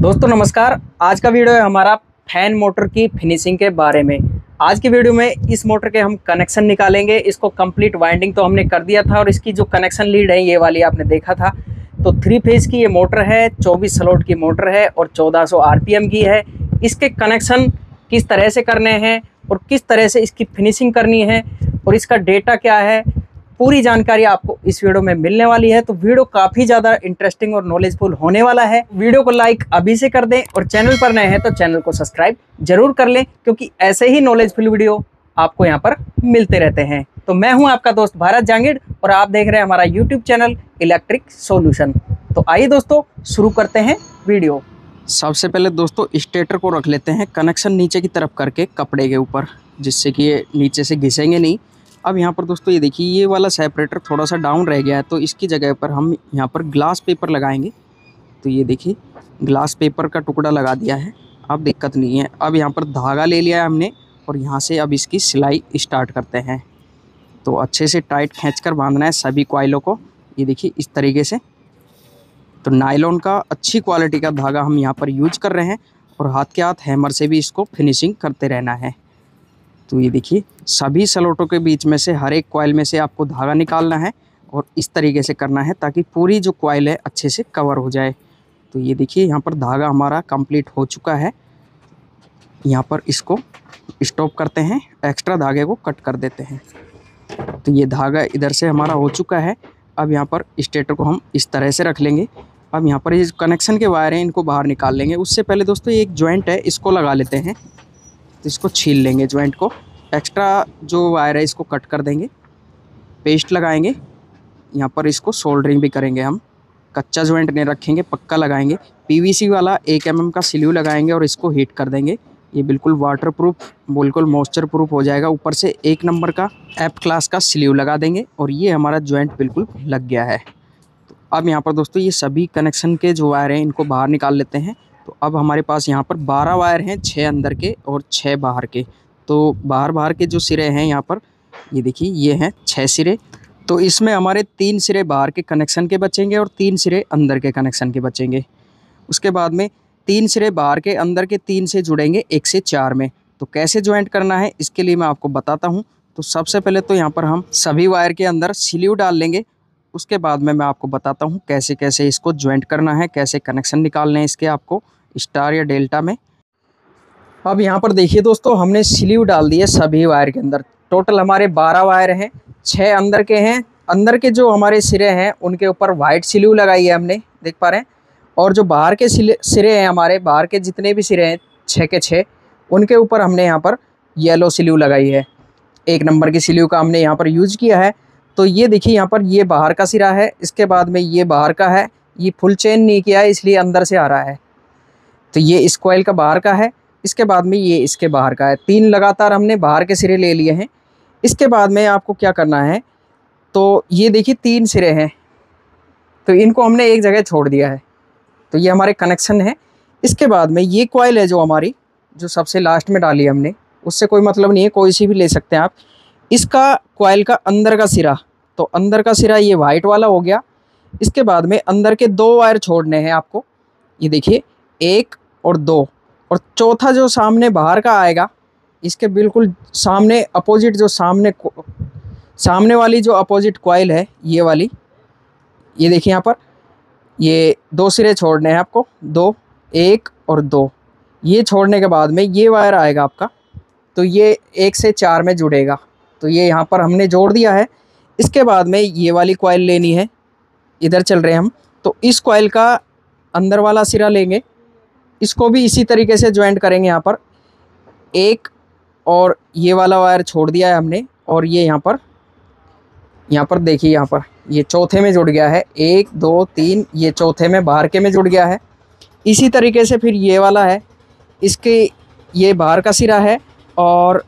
दोस्तों, नमस्कार। आज का वीडियो है हमारा फ़ैन मोटर की फिनिशिंग के बारे में। आज की वीडियो में इस मोटर के हम कनेक्शन निकालेंगे। इसको कंप्लीट वाइंडिंग तो हमने कर दिया था और इसकी जो कनेक्शन लीड है, ये वाली आपने देखा था। तो थ्री फ़ेज़ की ये मोटर है 24 स्लोट की मोटर है और 1400 आरपीएम की है। इसके कनेक्शन किस तरह से करने हैं और किस तरह से इसकी फिनिशिंग करनी है और इसका डेटा क्या है पूरी जानकारी आपको इस वीडियो में मिलने वाली है। तो वीडियो काफ़ी ज़्यादा इंटरेस्टिंग और नॉलेजफुल होने वाला है। वीडियो को लाइक अभी से कर दें और चैनल पर नए हैं तो चैनल को सब्सक्राइब ज़रूर कर लें, क्योंकि ऐसे ही नॉलेजफुल वीडियो आपको यहाँ पर मिलते रहते हैं। तो मैं हूँ आपका दोस्त भारत जांगिड़ और आप देख रहे हैं हमारा यूट्यूब चैनल इलेक्ट्रिक सोल्यूशन तो आइए दोस्तों, शुरू करते हैं वीडियो। सबसे पहले दोस्तों स्टेटर को रख लेते हैं कनेक्शन नीचे की तरफ़ करके कपड़े के ऊपर, जिससे कि ये नीचे से घिसेंगे नहीं। अब यहाँ पर दोस्तों ये देखिए, ये वाला सेपरेटर थोड़ा सा डाउन रह गया है तो इसकी जगह पर हम यहाँ पर ग्लास पेपर लगाएँगे। तो ये देखिए ग्लास पेपर का टुकड़ा लगा दिया है। अब दिक्कत नहीं है। अब यहाँ पर धागा ले लिया है हमने और यहाँ से अब इसकी सिलाई स्टार्ट करते हैं। तो अच्छे से टाइट खींच कर बांधना है सभी क्वाइलों को। ये देखिए, इस तरीके से। तो नायलॉन का अच्छी क्वालिटी का धागा हम यहाँ पर यूज़ कर रहे हैं और हाथ के हाथ हैमर से भी इसको फिनिशिंग करते रहना है। तो ये देखिए, सभी सलोटों के बीच में से, हर एक कॉयल में से आपको धागा निकालना है और इस तरीके से करना है ताकि पूरी जो कॉयल है अच्छे से कवर हो जाए। तो ये देखिए, यहाँ पर धागा हमारा कंप्लीट हो चुका है। यहाँ पर इसको स्टॉप करते हैं एक्स्ट्रा धागे को कट कर देते हैं। तो ये धागा इधर से हमारा हो चुका है। अब यहाँ पर स्टेटर को हम इस तरह से रख लेंगे। अब यहाँ पर ये कनेक्शन के वायर हैं, इनको बाहर निकाल लेंगे। उससे पहले दोस्तों एक जॉइंट है, इसको लगा लेते हैं। तो इसको छील लेंगे जॉइंट को। एक्स्ट्रा जो वायर है, इसको कट कर देंगे। पेस्ट लगाएँगे। यहाँ पर इसको सोल्डरिंग भी करेंगे हम। कच्चा ज्वाइंट नहीं रखेंगे, पक्का लगाएँगे। पीवीसी वाला एक एम का सिल्यू लगाएँगे और इसको हीट कर देंगे। ये बिल्कुल वाटर प्रूफ बिल्कुल मॉइस्चर प्रूफ हो जाएगा। ऊपर से एक नंबर का एप क्लास का सिल्यू लगा देंगे और ये हमारा जॉइंट बिल्कुल लग गया है। तो अब यहाँ पर दोस्तों, ये सभी कनेक्शन के जो वायर हैं, इनको बाहर निकाल लेते हैं। तो अब हमारे पास यहाँ पर बारह वायर हैं छः अंदर के और छः बाहर के। तो बाहर बाहर के जो सिरे हैं यहाँ पर, ये देखिए, ये हैं छः सिरे। तो इसमें हमारे तीन सिरे बाहर के कनेक्शन के बचेंगे और तीन सिरे अंदर के कनेक्शन के बचेंगे। उसके बाद में तीन सिरे बाहर के, अंदर के तीन से जुड़ेंगे एक से चार में। तो कैसे ज्वाइंट करना है, इसके लिए मैं आपको बताता हूँ। तो सबसे पहले तो यहाँ पर हम सभी वायर के अंदर सिल्यू डाल लेंगे। उसके बाद में मैं आपको बताता हूँ कैसे कैसे इसको ज्वाइंट करना है, कैसे कनेक्शन निकालने हैं इसके आपको। स्टार या डेल्टा में। अब यहाँ पर देखिए दोस्तों, हमने स्लीव डाल दिए सभी वायर के अंदर। टोटल हमारे बारह वायर हैं छः अंदर के हैं। अंदर के जो हमारे सिरे हैं, उनके ऊपर वाइट स्लीव लगाई है हमने, देख पा रहे हैं। और जो बाहर के सिरे हैं हमारे, बाहर के जितने भी सिरे हैं छः के छः उनके ऊपर हमने यहाँ पर येलो स्लीव लगाई है। एक नंबर की स्लीव का हमने यहाँ पर यूज़ किया है। तो ये देखिए, यहाँ पर ये बाहर का सिरा है, इसके बाद में ये बाहर का है, ये फुल चेन नहीं किया है, इसलिए अंदर से आ रहा है। तो ये इस कोयल का बाहर का है, इसके बाद में ये इसके बाहर का है। तीन लगातार हमने बाहर के सिरे ले लिए हैं। इसके बाद में आपको क्या करना है तो ये देखिए तीन सिरे हैं। तो इनको हमने एक जगह छोड़ दिया है। तो ये हमारे कनेक्शन है। इसके बाद में ये कोयल है जो हमारी, जो सबसे लास्ट में डाली हमने, उससे कोई मतलब नहीं है, कोई सी भी ले सकते हैं आप। इसका कोयल का अंदर का सिरा तो अंदर का सिरा ये वाइट वाला हो गया। इसके बाद में अंदर के दो वायर छोड़ने हैं आपको। ये देखिए, एक और दो। और चौथा जो सामने बाहर का आएगा, इसके बिल्कुल सामने अपोजिट जो सामने सामने वाली जो अपोजिट कॉइल है, ये वाली, ये देखिए यहाँ पर, ये दो सिरे छोड़ने हैं आपको, दो, एक और दो। ये छोड़ने के बाद में ये वायर आएगा आपका तो ये एक से चार में जुड़ेगा। तो ये यहाँ पर हमने जोड़ दिया है। इसके बाद में ये वाली कॉइल लेनी है, इधर चल रहे हैं हम तो इस कॉइल का अंदर वाला सिरा लेंगे इसको भी इसी तरीके से ज्वाइंट करेंगे यहाँ पर। एक और ये वाला वायर छोड़ दिया है हमने, और ये यहाँ पर यहाँ पर देखिए यहाँ पर, ये चौथे में जुड़ गया है। एक, दो, तीन, ये चौथे में, बाहर के में जुड़ गया है। इसी तरीके से फिर ये वाला है। इसके, ये बाहर का सिरा है, और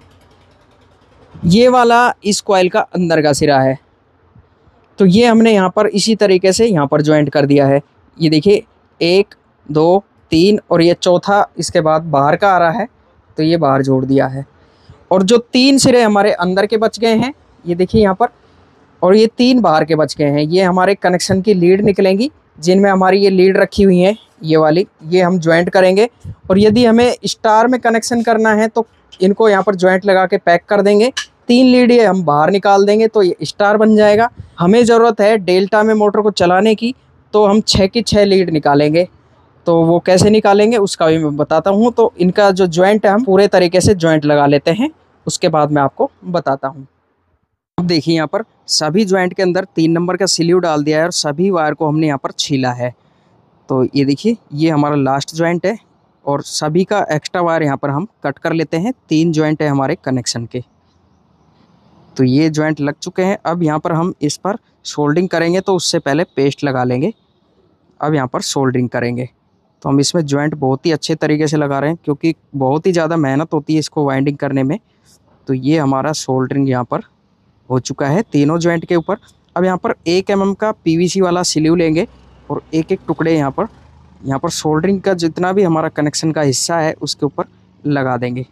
ये वाला इस कॉइल का अंदर का सिरा है। तो ये हमने यहाँ पर इसी तरीके से यहाँ पर ज्वाइंट कर दिया है। ये देखिए, एक, दो तीन और ये चौथा इसके बाद बाहर का आ रहा है तो ये बाहर जोड़ दिया है। और जो तीन सिरे हमारे अंदर के बच गए हैं, ये देखिए यहाँ पर, और ये तीन बाहर के बच गए हैं। ये हमारे कनेक्शन की लीड निकलेंगी, जिनमें हमारी ये लीड रखी हुई है, ये वाली, ये हम ज्वाइंट करेंगे। और यदि हमें स्टार में कनेक्शन करना है तो इनको यहाँ पर ज्वाइंट लगा के पैक कर देंगे। तीन लीड ये हम बाहर निकाल देंगे तो ये स्टार बन जाएगा। हमें ज़रूरत है डेल्टा में मोटर को चलाने की तो हम छः की छः लीड निकालेंगे। तो वो कैसे निकालेंगे उसका भी मैं बताता हूँ। तो इनका जो ज्वाइंट है, हम पूरे तरीके से ज्वाइंट लगा लेते हैं। उसके बाद मैं आपको बताता हूँ। अब देखिए यहाँ पर, सभी ज्वाइंट के अंदर तीन नंबर का सिल्यू डाल दिया है और सभी वायर को हमने यहाँ पर छीला है। तो ये देखिए, ये हमारा लास्ट ज्वाइंट है और सभी का एक्स्ट्रा वायर यहाँ पर हम कट कर लेते हैं। तीन ज्वाइंट है हमारे कनेक्शन के। तो ये ज्वाइंट लग चुके हैं। अब यहाँ पर हम इस पर सोल्डिंग करेंगे तो उससे पहले पेस्ट लगा लेंगे। अब यहाँ पर सोल्डरिंग करेंगे। तो हम इसमें ज्वाइंट बहुत ही अच्छे तरीके से लगा रहे हैं, क्योंकि बहुत ही ज़्यादा मेहनत होती है इसको वाइंडिंग करने में। तो ये हमारा सोल्डरिंग यहाँ पर हो चुका है तीनों ज्वाइंट के ऊपर। अब यहाँ पर एक एम mm का पीवीसी वाला सिल्यू लेंगे और एक एक टुकड़े यहाँ पर यहाँ पर सोल्डरिंग का जितना भी हमारा कनेक्शन का हिस्सा है उसके ऊपर लगा देंगे।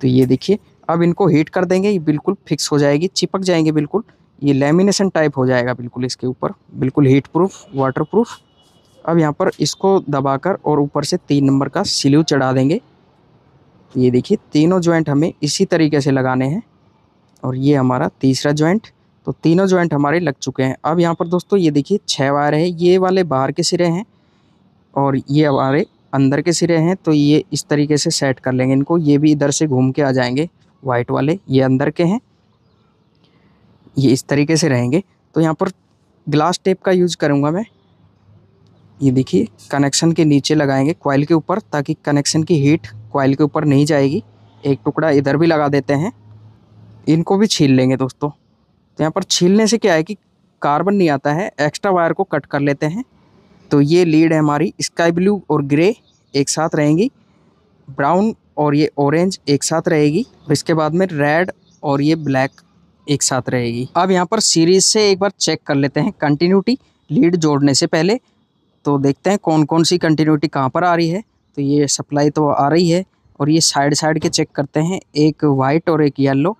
तो ये देखिए, अब इनको हीट कर देंगे, ये बिल्कुल फिक्स हो जाएगी, चिपक जाएँगे बिल्कुल। ये लेमिनेशन टाइप हो जाएगा बिल्कुल इसके ऊपर, बिल्कुल हीट प्रूफ वाटर प्रूफ अब यहाँ पर इसको दबाकर और ऊपर से तीन नंबर का सिल्यू चढ़ा देंगे। ये देखिए, तीनों जॉइंट हमें इसी तरीके से लगाने हैं और ये हमारा तीसरा जॉइंट तो तीनों जॉइंट हमारे लग चुके हैं। अब यहाँ पर दोस्तों, ये देखिए छः वायर है। ये वाले बाहर के सिरे हैं और ये हमारे अंदर के सिरे हैं। तो ये इस तरीके से सेट कर लेंगे इनको। ये भी इधर से घूम के आ जाएँगे। वाइट वाले, ये अंदर के हैं। ये इस तरीके से रहेंगे। तो यहाँ पर ग्लास टेप का यूज़ करूँगा मैं। ये देखिए कनेक्शन के नीचे लगाएँगे कॉइल के ऊपर ताकि कनेक्शन की हीट कॉइल के ऊपर नहीं जाएगी। एक टुकड़ा इधर भी लगा देते हैं। इनको भी छील लेंगे दोस्तों। तो यहाँ पर छीलने से क्या है कि कार्बन नहीं आता है एक्स्ट्रा वायर को कट कर लेते हैं। तो ये लीड है हमारी स्काई ब्लू और ग्रे एक साथ रहेंगी। ब्राउन और ये ऑरेंज एक साथ रहेगी। और इसके बाद में रेड और ये ब्लैक एक साथ रहेगी। अब यहाँ पर सीरीज़ से एक बार चेक कर लेते हैं। कंटिन्यूटी लीड जोड़ने से पहले तो देखते हैं कौन कौन सी कंटिन्यूटी कहाँ पर आ रही है। तो ये सप्लाई तो आ रही है और ये साइड साइड के चेक करते हैं। एक वाइट और एक येलो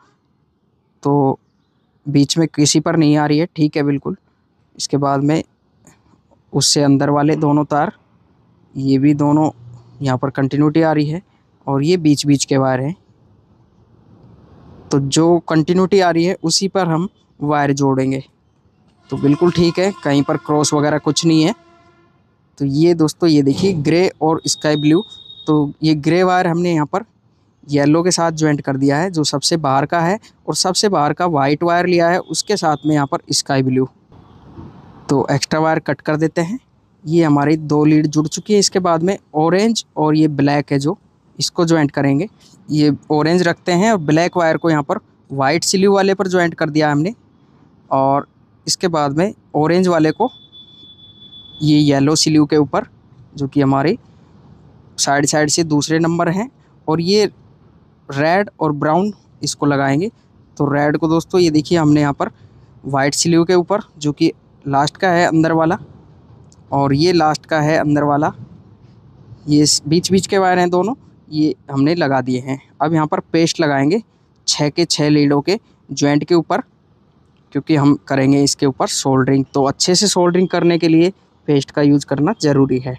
तो बीच में किसी पर नहीं आ रही है। ठीक है, बिल्कुल। इसके बाद में उससे अंदर वाले दोनों तार, ये भी दोनों यहाँ पर कंटिन्यूटी आ रही है और ये बीच बीच के वायर हैं। तो जो कंटिन्यूटी आ रही है, उसी पर हम वायर जोड़ेंगे। तो बिल्कुल ठीक है, कहीं पर क्रॉस वगैरह कुछ नहीं है। तो ये दोस्तों, ये देखिए ग्रे और स्काई ब्लू। तो ये ग्रे वायर हमने यहाँ पर येलो के साथ ज्वाइंट कर दिया है, जो सबसे बाहर का है और सबसे बाहर का वाइट वायर लिया है, उसके साथ में यहाँ पर स्काई ब्लू तो एक्स्ट्रा वायर कट कर देते हैं। ये हमारी दो लीड जुड़ चुकी है इसके बाद में ऑरेंज और ये ब्लैक है जो, इसको ज्वाइंट करेंगे। ये ऑरेंज रखते हैं और ब्लैक वायर को यहाँ पर वाइट सिल्यू वाले पर ज्वाइंट कर दिया हमने। और इसके बाद में ऑरेंज वाले को ये येलो सिल्यू के ऊपर, जो कि हमारे साइड साइड से दूसरे नंबर हैं, और ये रेड और ब्राउन इसको लगाएँगे। तो रेड को दोस्तों, ये देखिए हमने यहाँ पर वाइट सिल्यू के ऊपर, जो कि लास्ट का है अंदर वाला, और ये लास्ट का है अंदर वाला। ये बीच बीच के वायर हैं दोनों, ये हमने लगा दिए हैं। अब यहाँ पर पेस्ट लगाएँगे छः के छः लीडों के जॉइंट के ऊपर, क्योंकि हम करेंगे इसके ऊपर सोल्डरिंग तो अच्छे से सोल्डरिंग करने के लिए पेस्ट का यूज़ करना ज़रूरी है।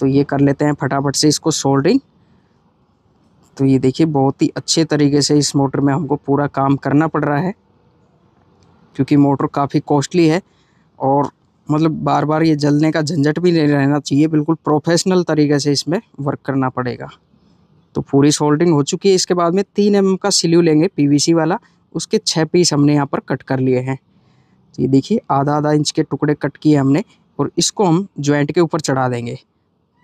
तो ये कर लेते हैं फटाफट से इसको सोल्डरिंग तो ये देखिए, बहुत ही अच्छे तरीके से इस मोटर में हमको पूरा काम करना पड़ रहा है, क्योंकि मोटर काफ़ी कॉस्टली है और मतलब बार बार ये जलने का झंझट भी नहीं रहना चाहिए, बिल्कुल प्रोफेशनल तरीके से इसमें वर्क करना पड़ेगा। तो पूरी सोल्डरिंग हो चुकी है, इसके बाद में तीन एम का सिल्यू लेंगे पीवीसी वाला, उसके छः पीस हमने यहाँ पर कट कर लिए हैं। तो ये देखिए आधा आधा इंच के टुकड़े कट किए हमने और इसको हम ज्वाइंट के ऊपर चढ़ा देंगे।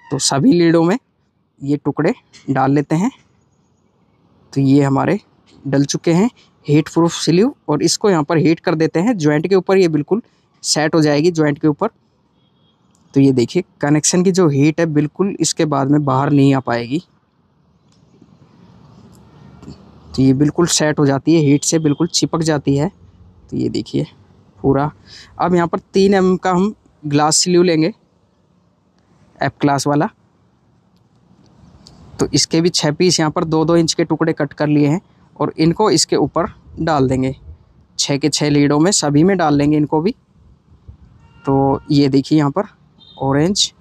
तो सभी लीडों में ये टुकड़े डाल लेते हैं। तो ये हमारे डल चुके हैं। हीट प्रूफ स्लीव और इसको यहाँ पर हीट कर देते हैं। ज्वाइंट के ऊपर ये बिल्कुल सेट हो जाएगी ज्वाइंट के ऊपर। तो ये देखिए कनेक्शन की जो हीट है बिल्कुल इसके बाद में बाहर नहीं आ पाएगी। तो ये बिल्कुल सेट हो जाती है। हीट से बिल्कुल चिपक जाती है। तो ये देखिए, पूरा। अब यहाँ पर तीन एम का हम ग्लास स्लीव लेंगे एप क्लास वाला। तो इसके भी छः पीस यहाँ पर दो दो इंच के टुकड़े कट कर लिए हैं और इनको इसके ऊपर डाल देंगे। छः के छः लीडों में सभी में डाल लेंगे इनको भी। तो ये देखिए यहाँ पर ऑरेंज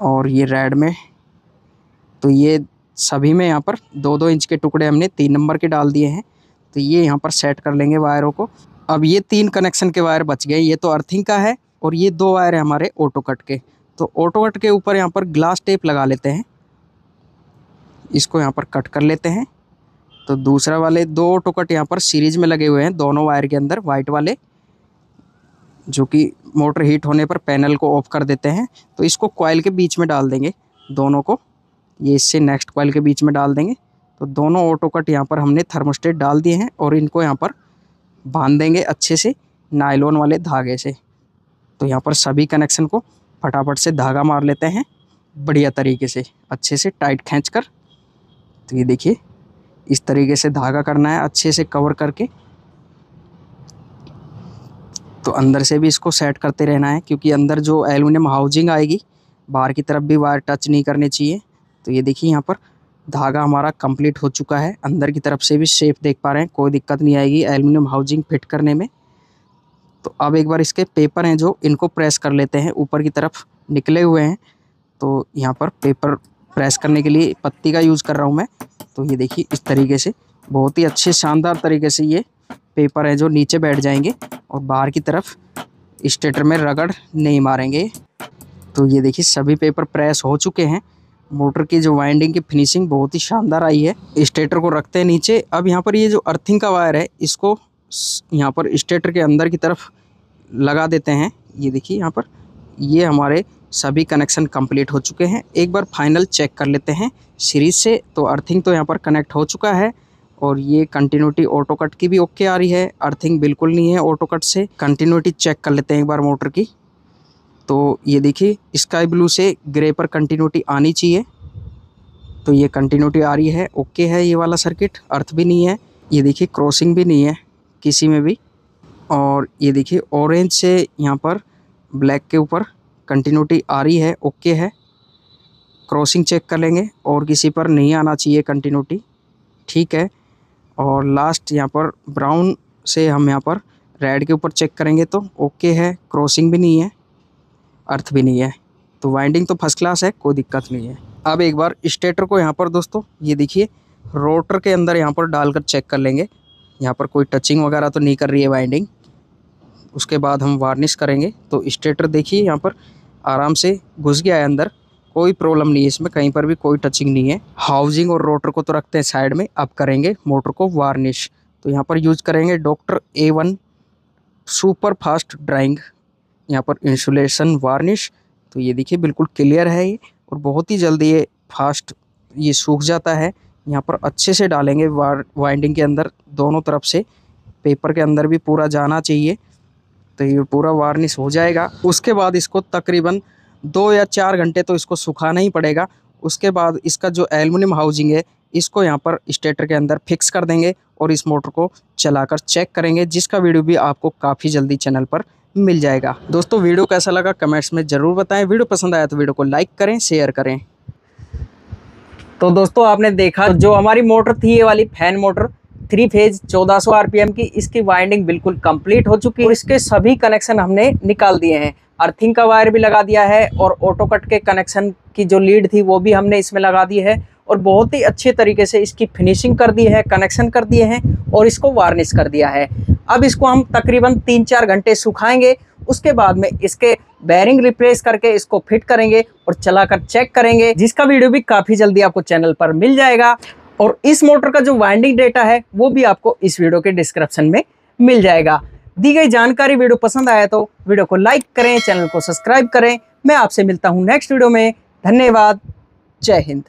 और ये रेड में। तो ये सभी में यहाँ पर दो दो इंच के टुकड़े हमने तीन नंबर के डाल दिए हैं। तो ये यहाँ पर सेट कर लेंगे वायरों को। अब ये तीन कनेक्शन के वायर बच गए, ये तो अर्थिंग का है। और ये दो वायर है हमारे ऑटो कट के। तो ऑटो कट के ऊपर यहाँ पर ग्लास टेप लगा लेते हैं। इसको यहाँ पर कट कर लेते हैं। तो दूसरा वाले दो ऑटो कट यहाँ पर सीरीज़ में लगे हुए हैं, दोनों वायर के अंदर वाइट वाले, जो कि मोटर हीट होने पर पैनल को ऑफ़ कर देते हैं। तो इसको कॉयल के बीच में डाल देंगे, दोनों को। ये इससे नेक्स्ट कॉयल के बीच में डाल देंगे। तो दोनों ऑटो कट यहाँ पर हमने थर्मोस्टेट डाल दिए हैं और इनको यहाँ पर बाँध देंगे अच्छे से नायलॉन वाले धागे से। तो यहाँ पर सभी कनेक्शन को फटाफट से धागा मार लेते हैं। बढ़िया तरीके से, अच्छे से टाइट खींच कर तो ये देखिए, इस तरीके से धागा करना है, अच्छे से कवर करके। तो अंदर से भी इसको सेट करते रहना है, क्योंकि अंदर जो एलुमिनियम हाउजिंग आएगी, बाहर की तरफ़ भी वायर टच नहीं करनी चाहिए। तो ये देखिए, यहाँ पर धागा हमारा कंप्लीट हो चुका है। अंदर की तरफ़ से भी शेप देख पा रहे हैं, कोई दिक्कत नहीं आएगी एलुमिनियम हाउजिंग फिट करने में। तो अब एक बार इसके पेपर हैं जो इनको प्रेस कर लेते हैं, ऊपर की तरफ़ निकले हुए हैं। तो यहाँ पर पेपर प्रेस करने के लिए पत्ती का यूज़ कर रहा हूँ मैं। तो ये देखिए, इस तरीके से, बहुत ही अच्छे, शानदार तरीके से ये पेपर है जो नीचे बैठ जाएँगे और बाहर की तरफ़ स्टेटर में रगड़ नहीं मारेंगे। तो ये देखिए, सभी पेपर प्रेस हो चुके हैं। मोटर की जो वाइंडिंग की फिनिशिंग बहुत ही शानदार आई है। स्टेटर को रखते हैं नीचे। अब यहाँ पर ये जो अर्थिंग का वायर है, इसको यहाँ पर स्टेटर के अंदर की तरफ़ लगा देते हैं। ये देखिए यहाँ पर। ये हमारे सभी कनेक्शन कंप्लीट हो चुके हैं। एक बार फाइनल चेक कर लेते हैं सीरीज़ से। तो अर्थिंग तो यहाँ पर कनेक्ट हो चुका है। और ये कंटिन्यूटी ऑटो कट की भी ओके आ रही है। अर्थिंग बिल्कुल नहीं है ऑटो कट से। कंटिन्यूटी चेक कर लेते हैं एक बार मोटर की। तो ये देखिए स्काई ब्लू से ग्रे पर कंटिन्यूटी आनी चाहिए। तो ये कंटिन्यूटी आ रही है। ओके है ये वाला सर्किट अर्थ भी नहीं है। ये देखिए क्रॉसिंग भी नहीं है किसी में भी। और ये देखिए ऑरेंज से यहाँ पर ब्लैक के ऊपर कंटिन्यूटी आ रही है ओके है। क्रॉसिंग चेक कर लेंगे और किसी पर नहीं आना चाहिए कंटिन्यूटी ठीक है। और लास्ट यहाँ पर ब्राउन से हम यहाँ पर रेड के ऊपर चेक करेंगे तो ओके है क्रॉसिंग भी नहीं है अर्थ भी नहीं है। तो वाइंडिंग तो फ़र्स्ट क्लास है, कोई दिक्कत नहीं है। अब एक बार स्टेटर को यहाँ पर दोस्तों, ये देखिए रोटर के अंदर यहाँ पर डालकर चेक कर लेंगे। यहाँ पर कोई टचिंग वगैरह तो नहीं कर रही है वाइंडिंग उसके बाद हम वार्निश करेंगे। तो स्टेटर देखिए, यहाँ पर आराम से घुस गया है अंदर। कोई प्रॉब्लम नहीं है इसमें, कहीं पर भी कोई टचिंग नहीं है। हाउसिंग और रोटर को तो रखते हैं साइड में, अब करेंगे मोटर को वार्निश तो यहाँ पर यूज़ करेंगे doctor A one super fast drying यहाँ पर इंसुलेशन वार्निश तो ये देखिए, बिल्कुल क्लियर है ये, और बहुत ही जल्दी ये फास्ट ये सूख जाता है। यहाँ पर अच्छे से डालेंगे वाइंडिंग के अंदर, दोनों तरफ़ से। पेपर के अंदर भी पूरा जाना चाहिए। तो ये पूरा वार्निश हो जाएगा। उसके बाद इसको तकरीबन दो या चार घंटे तो इसको सुखाना ही पड़ेगा। उसके बाद इसका जो एलुमिनियम हाउजिंग है, इसको यहाँ पर स्टेटर के अंदर फिक्स कर देंगे और इस मोटर को चलाकर चेक करेंगे, जिसका वीडियो भी आपको काफ़ी जल्दी चैनल पर मिल जाएगा। दोस्तों, वीडियो कैसा लगा कमेंट्स में ज़रूर बताएँ। वीडियो पसंद आया तो वीडियो को लाइक करें, शेयर करें। तो दोस्तों, आपने देखा, जो हमारी मोटर थी, ये वाली fan motor three phase 1400 RPM की इसकी वाइंडिंग बिल्कुल कंप्लीट हो चुकी है। इसके सभी कनेक्शन हमने निकाल दिए हैं। अर्थिंग का वायर भी लगा दिया है और ऑटो कट के कनेक्शन की जो लीड थी वो भी हमने इसमें लगा दी है और बहुत ही अच्छे तरीके से इसकी फिनिशिंग कर दी है, कनेक्शन कर दिए हैं और इसको वार्निश कर दिया है। अब इसको हम तकरीबन तीन चार घंटे सुखाएँगे, उसके बाद में इसके बैरिंग रिप्लेस करके इसको फिट करेंगे और चलाकर चेक करेंगे, जिसका वीडियो भी काफ़ी जल्दी आपको चैनल पर मिल जाएगा। और इस मोटर का जो वाइंडिंग डेटा है, वो भी आपको इस वीडियो के डिस्क्रिप्शन में मिल जाएगा। दी गई जानकारी वीडियो पसंद आया तो वीडियो को लाइक करें चैनल को सब्सक्राइब करें। मैं आपसे मिलता हूँ नेक्स्ट वीडियो में। धन्यवाद। जय हिंद।